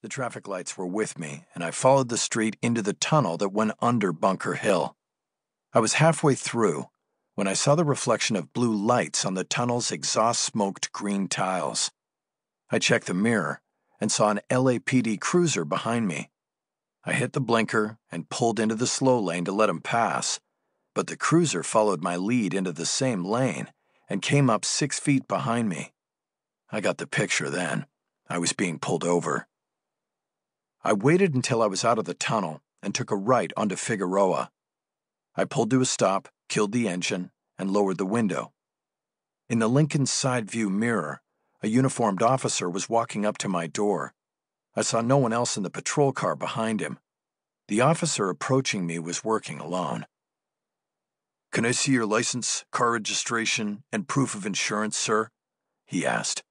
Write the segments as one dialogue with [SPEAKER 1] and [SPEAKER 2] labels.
[SPEAKER 1] The traffic lights were with me, and I followed the street into the tunnel that went under Bunker Hill. I was halfway through when I saw the reflection of blue lights on the tunnel's exhaust smoked green tiles. I checked the mirror and saw an LAPD cruiser behind me. I hit the blinker and pulled into the slow lane to let him pass, but the cruiser followed my lead into the same lane and came up six feet behind me. I got the picture then. I was being pulled over. I waited until I was out of the tunnel and took a right onto Figueroa. I pulled to a stop, killed the engine, and lowered the window. In the Lincoln's side view mirror, a uniformed officer was walking up to my door. I saw no one else in the patrol car behind him. The officer approaching me was working alone. Can I see your license, car registration, and proof of insurance, sir? he asked.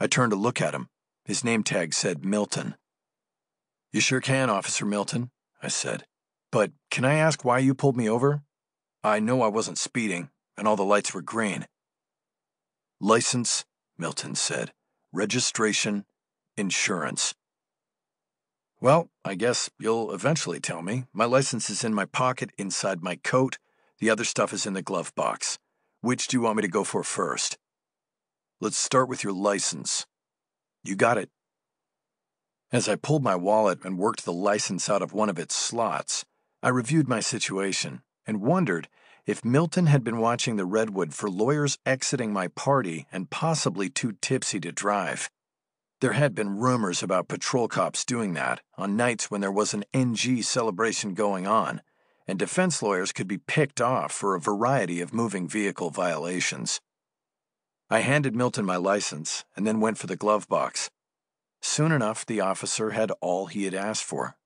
[SPEAKER 1] I turned to look at him. His name tag said Milton. You sure can, Officer Milton, I said. But can I ask why you pulled me over? I know I wasn't speeding, and all the lights were green. License, Milton said. Registration, insurance. Well, I guess you'll eventually tell me. My license is in my pocket inside my coat. The other stuff is in the glove box. Which do you want me to go for first? Let's start with your license. You got it. As I pulled my wallet and worked the license out of one of its slots, I reviewed my situation and wondered if Milton had been watching the Redwood for lawyers exiting my party and possibly too tipsy to drive. There had been rumors about patrol cops doing that on nights when there was an NG celebration going on, and defense lawyers could be picked off for a variety of moving vehicle violations. I handed Milton my license and then went for the glove box. Soon enough, the officer had all he had asked for.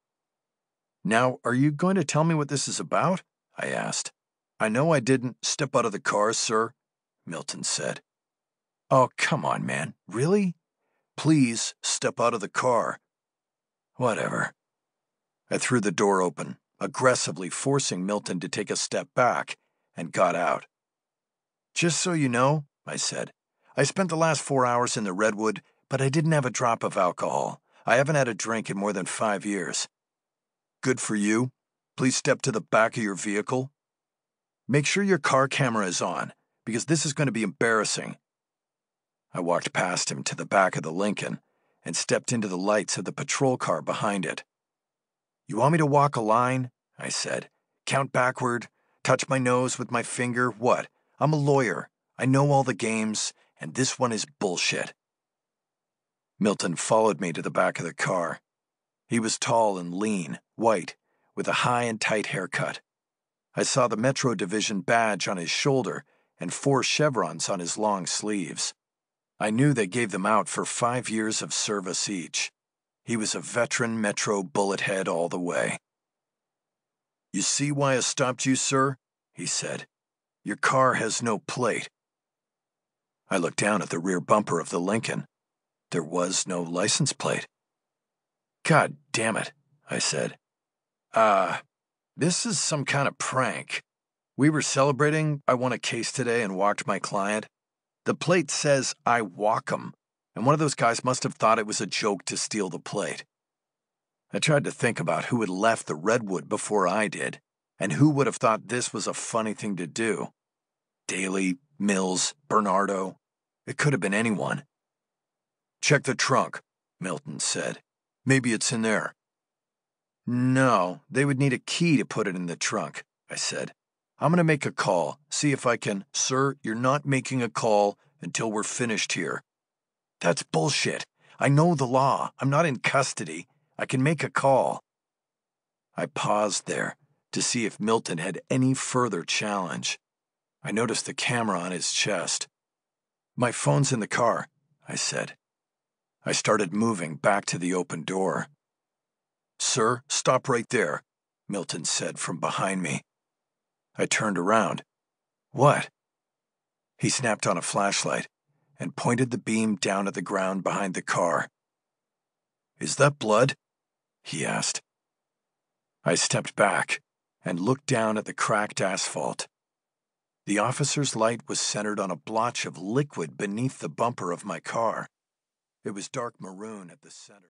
[SPEAKER 1] Now, are you going to tell me what this is about? I asked. I know I didn't step out of the car, sir, Milton said. Oh, come on, man. Really? Please step out of the car. Whatever. I threw the door open, aggressively forcing Milton to take a step back, and got out. Just so you know, I said, I spent the last four hours in the Redwood but I didn't have a drop of alcohol. I haven't had a drink in more than five years. Good for you. Please step to the back of your vehicle. Make sure your car camera is on, because this is going to be embarrassing. I walked past him to the back of the Lincoln and stepped into the lights of the patrol car behind it. You want me to walk a line? I said. Count backward, touch my nose with my finger. What? I'm a lawyer. I know all the games, and this one is bullshit. Milton followed me to the back of the car. He was tall and lean, white, with a high and tight haircut. I saw the Metro Division badge on his shoulder and four chevrons on his long sleeves. I knew they gave them out for five years of service each. He was a veteran Metro bullet head all the way. You see why I stopped you, sir? he said. Your car has no plate. I looked down at the rear bumper of the Lincoln. There was no license plate. God damn it, I said. Uh, this is some kind of prank. We were celebrating, I won a case today and walked my client. The plate says I walk 'em, and one of those guys must have thought it was a joke to steal the plate. I tried to think about who had left the Redwood before I did, and who would have thought this was a funny thing to do. Daly, Mills, Bernardo. It could have been anyone. Check the trunk, Milton said. Maybe it's in there. No, they would need a key to put it in the trunk, I said. I'm going to make a call, see if I can. Sir, you're not making a call until we're finished here. That's bullshit. I know the law. I'm not in custody. I can make a call. I paused there to see if Milton had any further challenge. I noticed the camera on his chest. My phone's in the car, I said. I started moving back to the open door. Sir, stop right there, Milton said from behind me. I turned around. What? He snapped on a flashlight and pointed the beam down at the ground behind the car. Is that blood? he asked. I stepped back and looked down at the cracked asphalt. The officer's light was centered on a blotch of liquid beneath the bumper of my car. It was dark maroon at the center.